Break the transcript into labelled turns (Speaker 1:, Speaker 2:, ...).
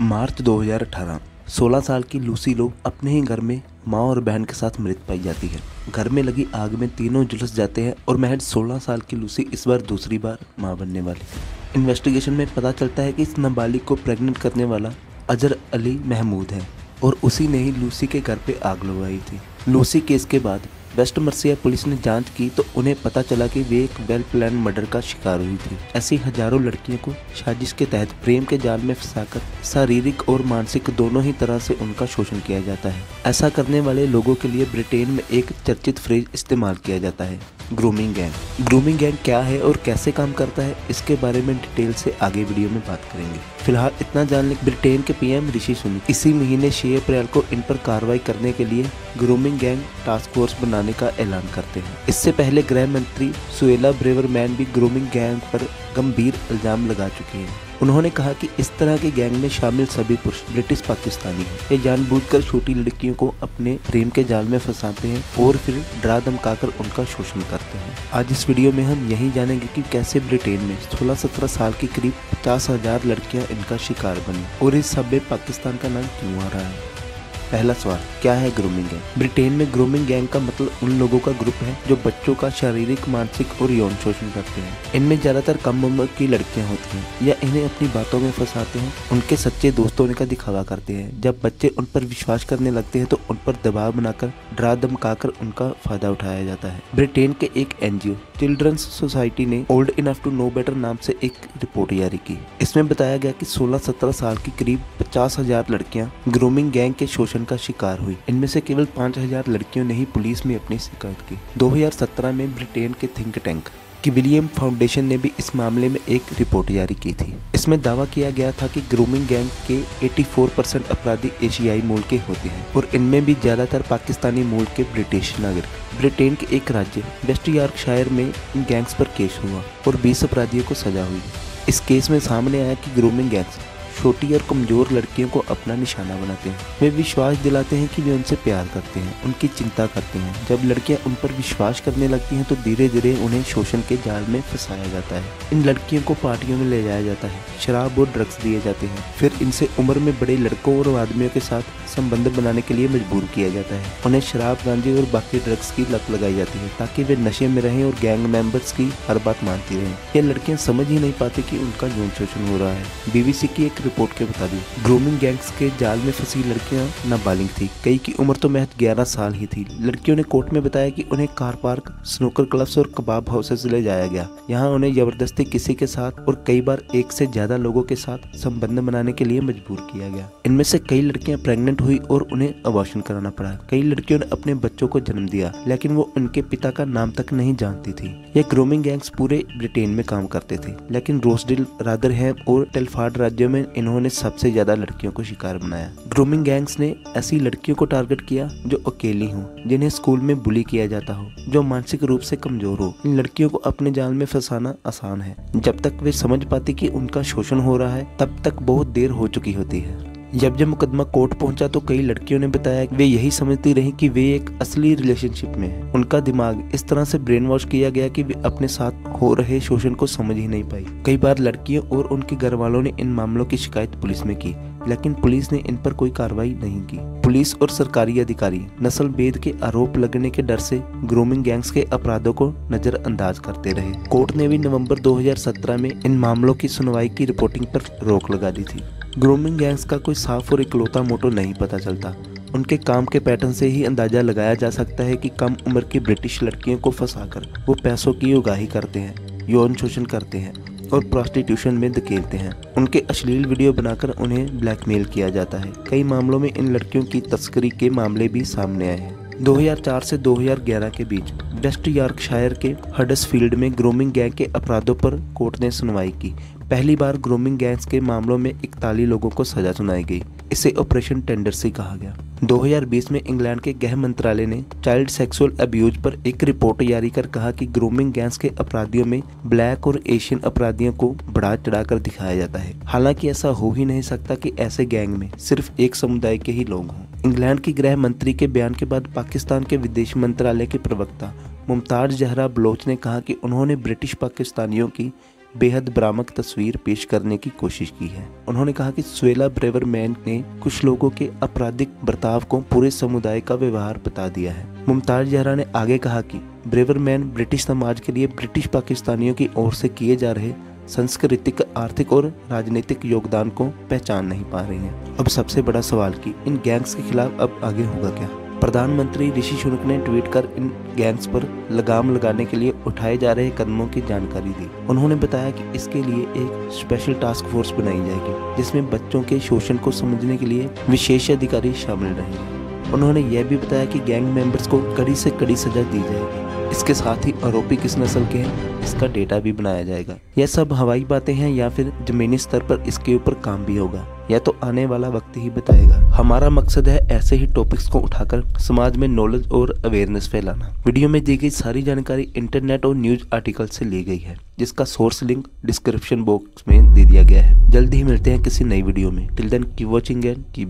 Speaker 1: मार्च 2018 16 साल की लूसी लो अपने ही घर में माँ और बहन के साथ मृत पाई जाती है। घर में लगी आग में तीनों झुलस जाते हैं और महज 16 साल की लूसी इस बार दूसरी बार माँ बनने वाली इन्वेस्टिगेशन में पता चलता है कि इस नाबालिग को प्रेग्नेंट करने वाला अजहर अली महमूद है और उसी ने ही लूसी के घर पे आग लगवाई थी। लूसी केस के बाद वेस्ट मर्सिया पुलिस ने जाँच की तो उन्हें पता चला कि वे एक वेल प्लान मर्डर का शिकार हुई थी। ऐसी हज़ारों लड़कियों को साजिश के तहत प्रेम के जाल में फंसाकर शारीरिक और मानसिक दोनों ही तरह से उनका शोषण किया जाता है। ऐसा करने वाले लोगों के लिए ब्रिटेन में एक चर्चित फ्रेज इस्तेमाल किया जाता है। ग्रूमिंग गैंग ग्रूमिंग गैंग क्या है और कैसे काम करता है, इसके बारे में डिटेल से आगे वीडियो में बात करेंगे। फ़िलहाल इतना जान लें ब्रिटेन के पीएम ऋषि सुनक इसी महीने छह अप्रैल को इन पर कार्रवाई करने के लिए ग्रूमिंग गैंग टास्क फोर्स बनाने का ऐलान करते हैं। इससे पहले गृह मंत्री सुएला ब्रेवरमैन भी ग्रूमिंग गैंग पर गंभीर इल्ज़ाम लगा चुके हैं। उन्होंने कहा कि इस तरह के गैंग में शामिल सभी पुरुष ब्रिटिश पाकिस्तानी हैं। ये जानबूझकर छोटी लड़कियों को अपने प्रेम के जाल में फंसाते हैं और फिर डरा धमकाकर उनका शोषण करते हैं। आज इस वीडियो में हम यही जानेंगे कि कैसे ब्रिटेन में 16-17 साल के करीब पचास हज़ार लड़कियाँ इनका शिकार बनी और इस सभ्य पाकिस्तान का नाम क्यों आ रहा है। पहला सवाल, क्या है ग्रूमिंग गैंग ब्रिटेन में ग्रूमिंग गैंग का मतलब उन लोगों का ग्रुप है जो बच्चों का शारीरिक, मानसिक और यौन शोषण करते हैं। इनमें ज़्यादातर कम उम्र की लड़कियाँ होती हैं या इन्हें अपनी बातों में फंसाते हैं। उनके सच्चे दोस्त का दिखावा करते हैं। जब बच्चे उन पर विश्वास करने लगते हैं तो उन पर दबाव बनाकर, डरा धमकाकर उनका फ़ायदा उठाया जाता है। ब्रिटेन के एक एनजीओ, चिल्ड्रंस सोसाइटी ने old enough to know better नाम से एक रिपोर्ट जारी की। इसमें बताया गया कि 16-17 साल की करीब पचास हज़ार लड़कियाँ ग्रूमिंग गैंग के शोषण का शिकार हुई। इनमें से केवल पाँच हज़ार लड़कियों ने ही पुलिस में अपनी शिकायत की। 2017 में ब्रिटेन के थिंक टैंक, कि विलियम फाउंडेशन ने भी इस मामले में एक रिपोर्ट जारी की थी। इसमें दावा किया गया था कि ग्रूमिंग गैंग के 84 परसेंट अपराधी एशियाई मूल के होते हैं, और इनमें भी ज़्यादातर पाकिस्तानी मूल के ब्रिटिश नागरिक। ब्रिटेन के एक राज्य, वेस्ट यॉर्कशायर में इन गैंग्स पर केस हुआ, और 20 अपराधियों को सजा हुई। इस केस में सामने आया कि ग्रूमिंग गैंग्स छोटी और कमज़ोर लड़कियों को अपना निशाना बनाते हैं। वे विश्वास दिलाते हैं कि वे उनसे प्यार करते हैं, उनकी चिंता करते हैं। जब लड़कियाँ उन पर विश्वास करने लगती हैं तो धीरे धीरे उन्हें शोषण के जाल में फंसाया जाता है। इन लड़कियों को पार्टियों में ले जाया जाता है। शराब और ड्रग्स दिए जाते हैं। फिर इनसे उम्र में बड़े लड़कों और आदमियों के साथ संबंध बनाने के लिए मजबूर किया जाता है। उन्हें शराब, गांजे और बाकी ड्रग्स की लत लगाई जाती है, ताकि वे नशे में रहें और गैंग मेंबर्स की हर बात मानती रहें। ये लड़कियाँ समझ ही नहीं पाती कि उनका यौन शोषण हो रहा है। बीबीसी की एक रिपोर्ट के मुताबिक ग्रूमिंग गैंग्स के जाल में फंसी लड़कियाँ नाबालिग थी। कई की उम्र तो महज ग्यारह साल ही थी। लड़कियों ने कोर्ट में बताया कि उन्हें कार पार्क स्नूकर क्लब्स और कबाब हाउसेस ले जाया गया। यहाँ उन्हें ज़बरदस्ती किसी के साथ और कई बार एक से ज़्यादा लोगों के साथ संबंध बनाने के लिए मजबूर किया गया। इनमें से कई लड़कियाँ प्रेग्नेंट हुई और उन्हें अबॉर्शन कराना पड़ा। कई लड़कियों ने अपने बच्चों को जन्म दिया, लेकिन वो उनके पिता का नाम तक नहीं जानती थी। ये ग्रोमिंग गैंग्स पूरे ब्रिटेन में काम करते थे, लेकिन रोसडिल रादरहैम और टेलफार्ड राज्यों में इन्होंने सबसे ज़्यादा लड़कियों को शिकार बनाया। ग्रूमिंग गैंग्स ने ऐसी लड़कियों को टारगेट किया जो अकेली हों, जिन्हें स्कूल में बुली किया जाता हो, जो मानसिक रूप से कमज़ोर हो। इन लड़कियों को अपने जाल में फंसाना आसान है। जब तक वे समझ पाती कि उनका शोषण हो रहा है, तब तक बहुत देर हो चुकी होती है। जब जब मुकदमा कोर्ट पहुँचा तो कई लड़कियों ने बताया वे यही समझती रही कि वे एक असली रिलेशनशिप में हैं। उनका दिमाग इस तरह से ब्रेन वॉश किया गया कि वे अपने साथ हो रहे शोषण को समझ ही नहीं पाई कई बार लड़कियों और उनके घर वालों ने इन मामलों की शिकायत पुलिस में की लेकिन पुलिस ने इन पर कोई कार्रवाई नहीं की। पुलिस और सरकारी अधिकारी नस्ल भेद के आरोप लगने के डर से ग्रूमिंग गैंग्स के अपराधों को नजरअंदाज करते रहे। कोर्ट ने भी नवंबर 2017 में इन मामलों की सुनवाई की रिपोर्टिंग पर रोक लगा दी थी। ग्रूमिंग गैंग्स का कोई साफ़ और इकलौता मोटो नहीं पता चलता। उनके काम के पैटर्न से ही अंदाज़ा लगाया जा सकता है कि कम उम्र की ब्रिटिश लड़कियों को फंसाकर वो पैसों की उगाही करते हैं, यौन शोषण करते हैं। और प्रोस्टिट्यूशन में धकेलते हैं। उनके अश्लील वीडियो बनाकर उन्हें ब्लैकमेल किया जाता है। कई मामलों में इन लड़कियों की तस्करी के मामले भी सामने आए हैं। 2004 से 2011 के बीच वेस्ट यॉर्कशायर के हडसफील्ड में ग्रोमिंग गैंग के अपराधों पर कोर्ट ने सुनवाई की। पहली बार ग्रूमिंग गैंग्स के मामलों में इकतालीस लोगों को सजा सुनाई गई। इसे ऑपरेशन टेंडर से कहा गया। 2020 में इंग्लैंड के गृह मंत्रालय ने चाइल्ड सेक्सुअल अब्यूज पर एक रिपोर्ट जारी कर कहा कि ग्रूमिंग गैंग्स के अपराधियों में ब्लैक और एशियन अपराधियों को बढ़ा चढ़ाकर दिखाया जाता है। हालाँकि ऐसा हो ही नहीं सकता कि ऐसे गैंग में सिर्फ़ एक समुदाय के ही लोग हों। इंग्लैंड की गृह मंत्री के बयान के बाद पाकिस्तान के विदेश मंत्रालय के प्रवक्ता मुमताज़ जहरा बलोच ने कहा कि उन्होंने ब्रिटिश पाकिस्तानियों की बेहद भ्रामक तस्वीर पेश करने की कोशिश की है। उन्होंने कहा कि स्वेला ब्रेवर मैन ने कुछ लोगों के आपराधिक बर्ताव को पूरे समुदाय का व्यवहार बता दिया है। मुमताज़ जहरा ने आगे कहा कि ब्रेवर मैन ब्रिटिश समाज के लिए ब्रिटिश पाकिस्तानियों की ओर से किए जा रहे सांस्कृतिक, आर्थिक और राजनीतिक योगदान को पहचान नहीं पा रही हैं। अब सबसे बड़ा सवाल कि इन गैंग्स के खिलाफ अब आगे होगा क्या? प्रधानमंत्री ऋषि शुनक ने ट्वीट कर इन गैंग्स पर लगाम लगाने के लिए उठाए जा रहे कदमों की जानकारी दी। उन्होंने बताया कि इसके लिए एक स्पेशल टास्क फोर्स बनाई जाएगी, जिसमें बच्चों के शोषण को समझने के लिए विशेष अधिकारी शामिल रहेंगे। उन्होंने यह भी बताया कि गैंग मेंबर्स को कड़ी से कड़ी सजा दी जाएगी। इसके साथ ही आरोपी किस नस्ल के हैं, इसका डेटा भी बनाया जाएगा। यह सब हवाई बातें हैं या फिर जमीनी स्तर पर इसके ऊपर काम भी होगा, यह तो आने वाला वक्त ही बताएगा। हमारा मकसद है ऐसे ही टॉपिक्स को उठाकर समाज में नॉलेज और अवेयरनेस फैलाना। वीडियो में दी गई सारी जानकारी इंटरनेट और न्यूज़ आर्टिकल से ली गई है, जिसका सोर्स लिंक डिस्क्रिप्शन बॉक्स में दे दिया गया है। जल्द ही मिलते हैं किसी नई वीडियो में। Till then keep watching and keep